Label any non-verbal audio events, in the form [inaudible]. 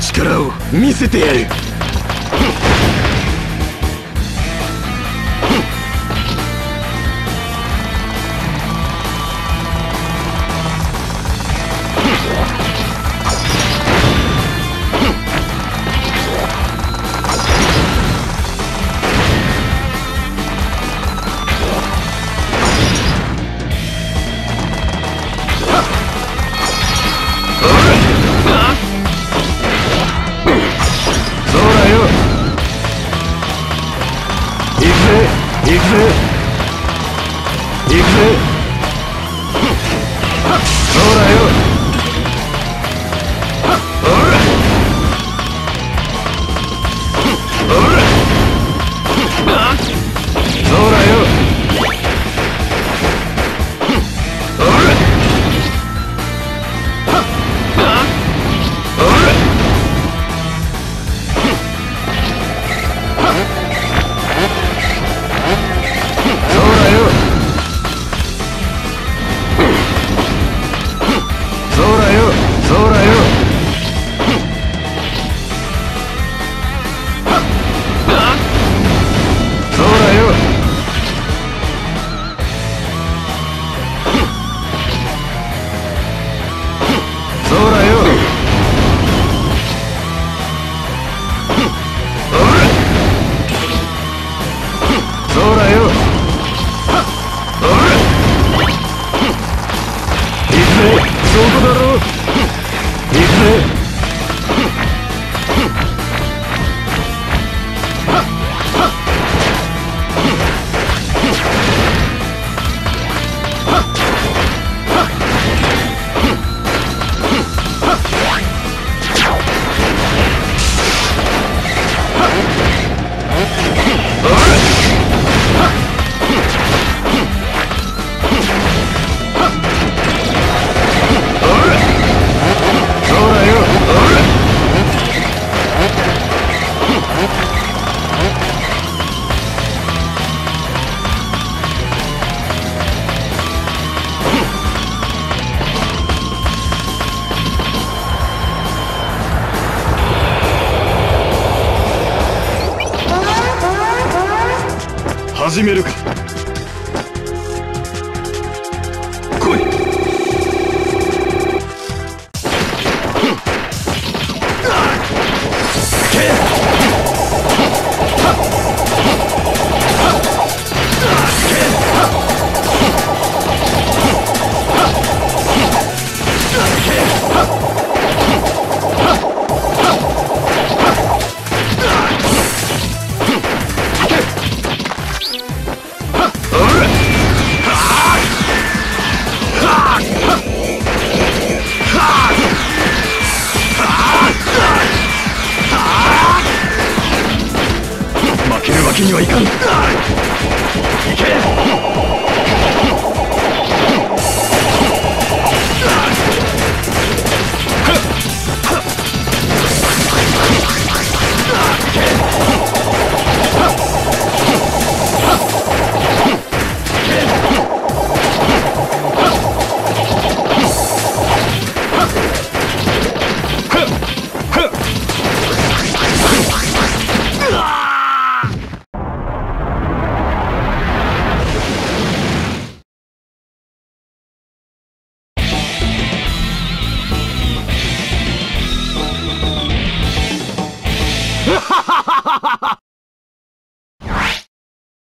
力を見せてやる。行く。ぜ行く。ぜこだろ [laughs] 行くぜ。始めるか。来い。わけにはいかん。いけ